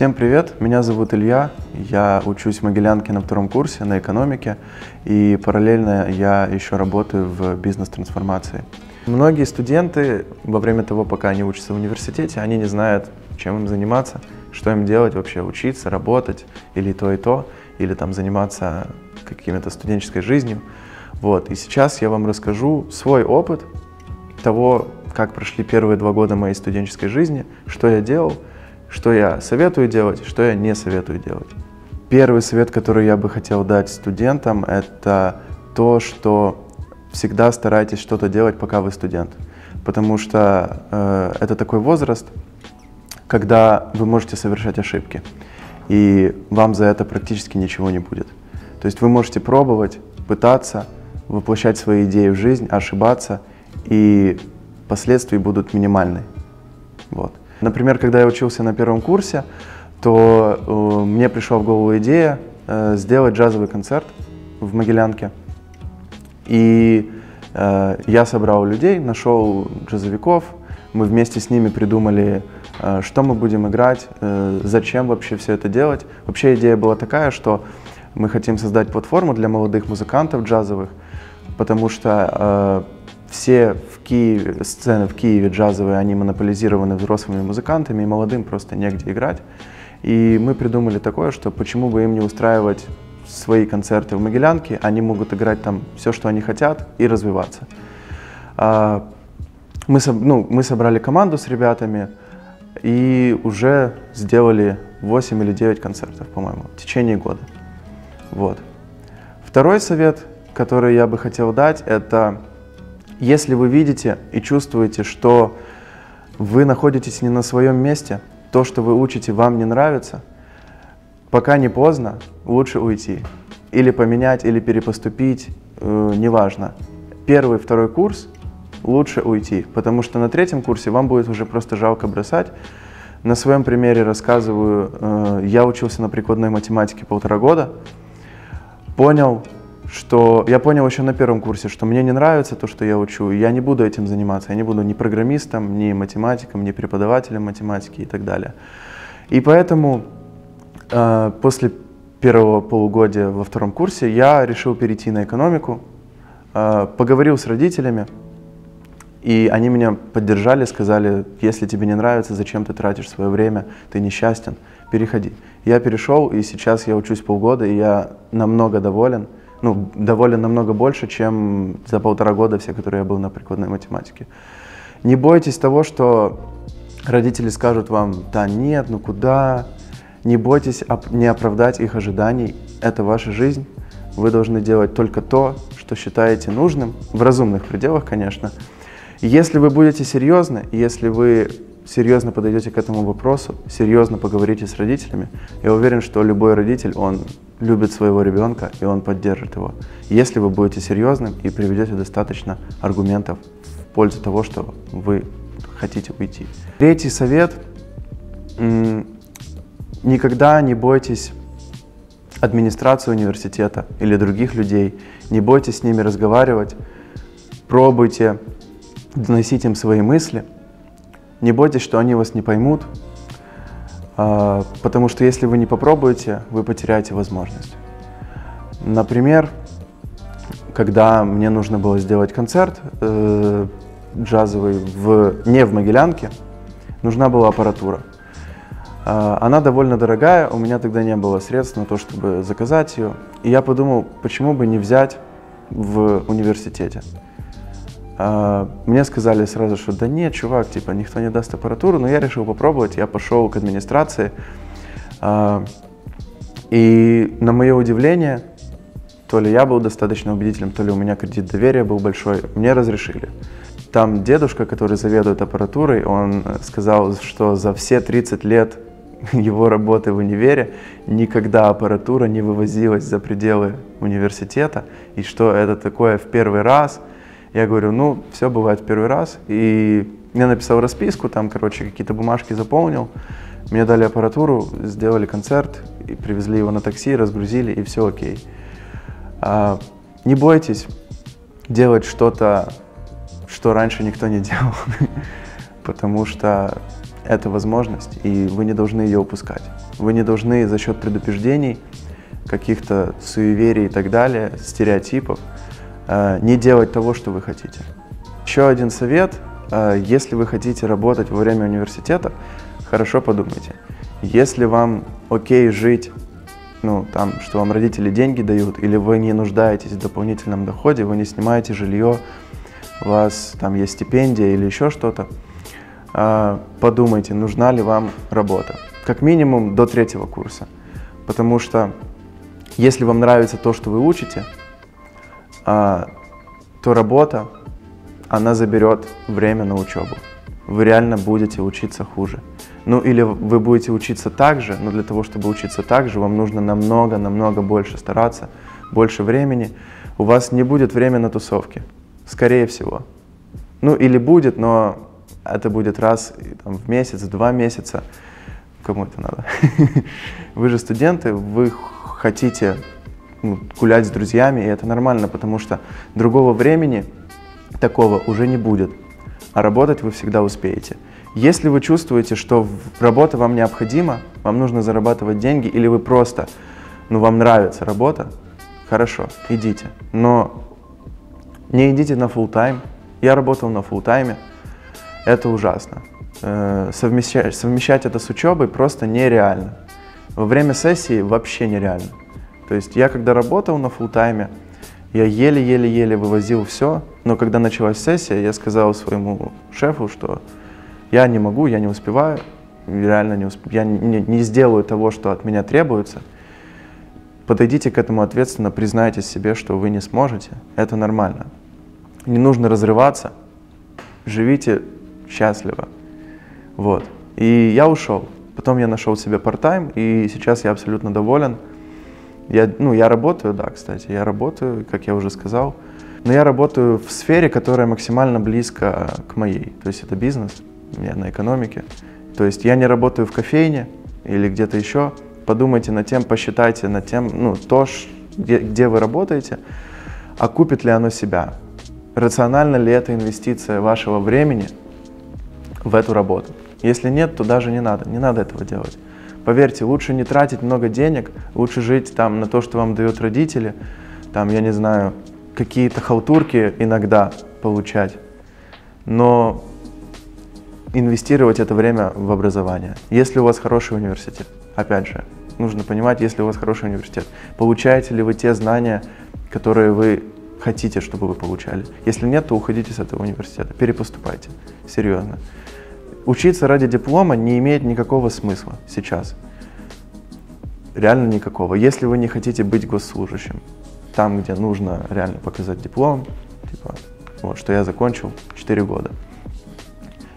Всем привет, меня зовут Илья, я учусь в Могилянке на втором курсе на экономике и параллельно я еще работаю в бизнес-трансформации. Многие студенты во время того, пока они учатся в университете, они не знают, чем им заниматься, что им делать вообще, учиться, работать или то и то, или там заниматься какими-то студенческой жизнью. Вот, и сейчас я вам расскажу свой опыт того, как прошли первые два года моей студенческой жизни, что я делал – что я советую делать, что я не советую делать. Первый совет, который я бы хотел дать студентам, это то, что всегда старайтесь что-то делать, пока вы студент. Потому что э, это такой возраст, когда вы можете совершать ошибки, и вам за это практически ничего не будет. То есть вы можете пробовать, пытаться, воплощать свои идеи в жизнь, ошибаться, и последствия будут минимальны. Вот. Например, когда я учился на первом курсе, то э, мне пришла в голову идея э, сделать джазовый концерт в Могилянке. И э, я собрал людей, нашел джазовиков, мы вместе с ними придумали, что мы будем играть, зачем вообще все это делать. Вообще идея была такая, что мы хотим создать платформу для молодых музыкантов джазовых, потому что все в Киеве, сцены в Киеве джазовые, они монополизированы взрослыми музыкантами, и молодым просто негде играть. И мы придумали такое, что почему бы им не устраивать свои концерты в Могилянке, они могут играть там все, что они хотят, и развиваться. А, мы, ну, мы собрали команду с ребятами и уже сделали 8 или 9 концертов, по-моему, в течение года. Вот. Второй совет, который я бы хотел дать, это если вы видите и чувствуете, что вы находитесь не на своем месте, то, что вы учите, вам не нравится, пока не поздно, лучше уйти. Или поменять, или перепоступить, э, неважно. Первый, второй курс лучше уйти, потому что на третьем курсе вам будет уже просто жалко бросать. На своем примере рассказываю, э, я учился на прикладной математике полтора года, понял, что я понял еще на первом курсе, что мне не нравится то, что я учу, и я не буду этим заниматься. Я не буду ни программистом, ни математиком, ни преподавателем математики и так далее. И поэтому э, после первого полугодия во втором курсе я решил перейти на экономику, э, поговорил с родителями, и они меня поддержали, сказали, если тебе не нравится, зачем ты тратишь свое время, ты несчастен, переходи. Я перешел, и сейчас я учусь полгода, и я намного доволен ну, доволен намного больше, чем за полтора года все, которые я был на прикладной математике. Не бойтесь того, что родители скажут вам, да нет, ну куда, не бойтесь не оправдать их ожиданий, это ваша жизнь, вы должны делать только то, что считаете нужным, в разумных пределах, конечно. Если вы будете серьезны, если вы серьезно подойдете к этому вопросу, серьезно поговорите с родителями, я уверен, что любой родитель, он любит своего ребенка и он поддержит его. Если вы будете серьезным и приведете достаточно аргументов в пользу того, что вы хотите уйти. Третий совет. Никогда не бойтесь администрации университета или других людей. Не бойтесь с ними разговаривать. Пробуйте доносить им свои мысли – не бойтесь, что они вас не поймут, потому что если вы не попробуете, вы потеряете возможность. Например, когда мне нужно было сделать концерт э, джазовый в, не в Могилянке, нужна была аппаратура. Э, она довольно дорогая, у меня тогда не было средств на то, чтобы заказать ее. И я подумал, почему бы не взять в университете. А, мне сказали сразу, что да нет, чувак, типа никто не даст аппаратуру, но я решил попробовать, я пошел к администрации. А, и на мое удивление, то ли я был достаточно убедителем, то ли у меня кредит доверия был большой, мне разрешили. Там дедушка, который заведует аппаратурой, он сказал, что за все 30 лет его работы в универе никогда аппаратура не вывозилась за пределы университета, и что это такое в первый раз – я говорю, ну, все бывает в первый раз. И я написал расписку, там, короче, какие-то бумажки заполнил. Мне дали аппаратуру, сделали концерт, и привезли его на такси, разгрузили, и все окей. А, не бойтесь делать что-то, что раньше никто не делал, потому что эта возможность, и вы не должны ее упускать. Вы не должны за счет предупреждений, каких-то суеверий и так далее, стереотипов, не делать того, что вы хотите. Еще один совет. Э, если вы хотите работать во время университета, хорошо подумайте. Если вам окей жить, ну, там, что вам родители деньги дают, или вы не нуждаетесь в дополнительном доходе, вы не снимаете жилье, у вас там есть стипендия или еще что-то, э, подумайте, нужна ли вам работа. Как минимум до третьего курса. Потому что если вам нравится то, что вы учите, э, то работа, она заберет время на учебу. Вы реально будете учиться хуже. Ну или вы будете учиться так же, но для того, чтобы учиться так же, вам нужно намного-намного больше стараться, больше времени. У вас не будет времени на тусовки, скорее всего. Ну или будет, но это будет раз там, в месяц, два месяца. Кому это надо? Вы же студенты, вы хотите ну, гулять с друзьями, и это нормально, потому что другого времени такого уже не будет, а работать вы всегда успеете. Если вы чувствуете, что работа вам необходима, вам нужно зарабатывать деньги, или вы просто, ну, вам нравится работа, хорошо, идите. Но не идите на full тайм Я работал на full тайме это ужасно. Э, совмещать, совмещать это с учебой просто нереально. Во время сессии вообще нереально. То есть я когда работал на full тайме я еле-еле-еле вывозил все, но когда началась сессия, я сказал своему шефу, что я не могу, я не успеваю, реально не усп... я не, не сделаю того, что от меня требуется. Подойдите к этому ответственно, признайте себе, что вы не сможете. Это нормально. Не нужно разрываться. Живите счастливо. Вот. И я ушел. Потом я нашел себе part-time, и сейчас я абсолютно доволен. Я, ну, я работаю, да, кстати, я работаю, как я уже сказал. Но я работаю в сфере, которая максимально близко к моей. То есть это бизнес, я на экономике. То есть я не работаю в кофейне или где-то еще. Подумайте над тем, посчитайте над тем, ну, то, где, где вы работаете, окупит ли оно себя. Рационально ли это инвестиция вашего времени в эту работу? Если нет, то даже не надо, не надо этого делать. Поверьте, лучше не тратить много денег, лучше жить там на то, что вам дают родители, там, я не знаю, какие-то халтурки иногда получать, но инвестировать это время в образование. Если у вас хороший университет, опять же, нужно понимать, если у вас хороший университет, получаете ли вы те знания, которые вы хотите, чтобы вы получали. Если нет, то уходите с этого университета, перепоступайте, серьезно. Учиться ради диплома не имеет никакого смысла сейчас. Реально никакого. Если вы не хотите быть госслужащим, там, где нужно реально показать диплом, типа, вот, что я закончил 4 года.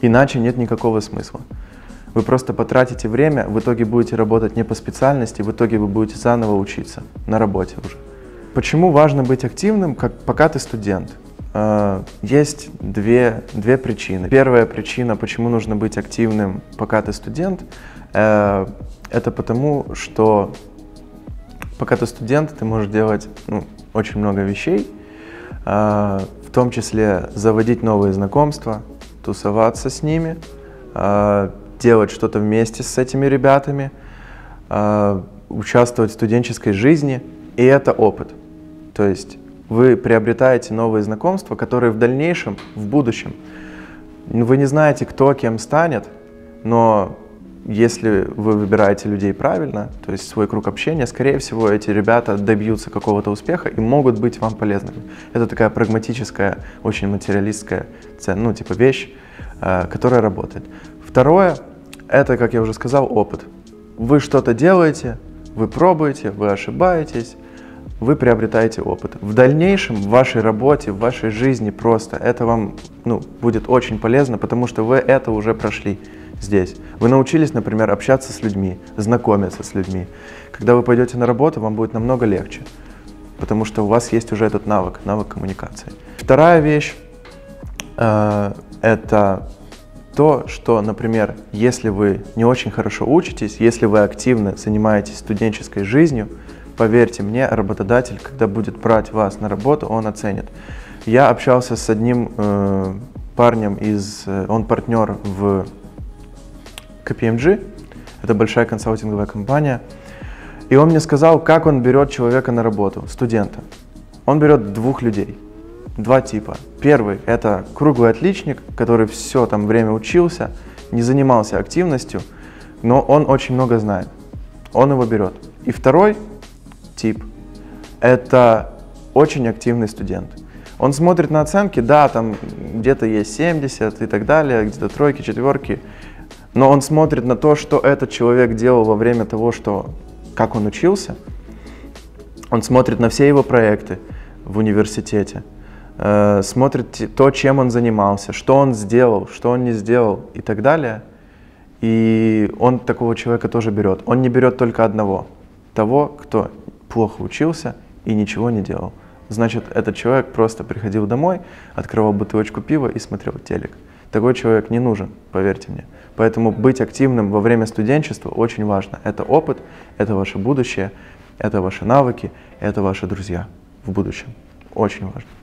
Иначе нет никакого смысла. Вы просто потратите время, в итоге будете работать не по специальности, в итоге вы будете заново учиться на работе уже. Почему важно быть активным, как, пока ты студент? Э, есть две, две причины. Первая причина, почему нужно быть активным, пока ты студент, э, это потому, что пока ты студент, ты можешь делать ну, очень много вещей, э, в том числе заводить новые знакомства, тусоваться с ними, делать что-то вместе с этими ребятами, участвовать в студенческой жизни, и это опыт. То есть вы приобретаете новые знакомства, которые в дальнейшем, в будущем, вы не знаете, кто кем станет, но если вы выбираете людей правильно, то есть свой круг общения, скорее всего, эти ребята добьются какого-то успеха и могут быть вам полезными. Это такая прагматическая, очень материалистская, ну, типа вещь, э, которая работает. Второе, это, как я уже сказал, опыт. Вы что-то делаете, вы пробуете, вы ошибаетесь, вы приобретаете опыт. В дальнейшем в вашей работе, в вашей жизни просто это вам ну, будет очень полезно, потому что вы это уже прошли здесь. Вы научились, например, общаться с людьми, знакомиться с людьми. Когда вы пойдете на работу, вам будет намного легче, потому что у вас есть уже этот навык, навык коммуникации. Вторая вещь э, это то, что, например, если вы не очень хорошо учитесь, если вы активно занимаетесь студенческой жизнью, Поверьте мне, работодатель, когда будет брать вас на работу, он оценит. Я общался с одним э, парнем из, э, он партнер в KPMG, это большая консалтинговая компания, и он мне сказал, как он берет человека на работу, студента. Он берет двух людей, два типа. Первый – это круглый отличник, который все там время учился, не занимался активностью, но он очень много знает. Он его берет. И второй тип – это очень активный студент. Он смотрит на оценки, да, там где-то есть 70 и так далее, где-то тройки, четверки, но он смотрит на то, что этот человек делал во время того, что, как он учился. Он смотрит на все его проекты в университете, э, смотрит то, чем он занимался, что он сделал, что он не сделал и так далее. И он такого человека тоже берет. Он не берет только одного, того, кто плохо учился и ничего не делал. Значит, этот человек просто приходил домой, открывал бутылочку пива и смотрел телек. Такой человек не нужен, поверьте мне. Поэтому быть активным во время студенчества очень важно. Это опыт, это ваше будущее, это ваши навыки, это ваши друзья в будущем. Очень важно.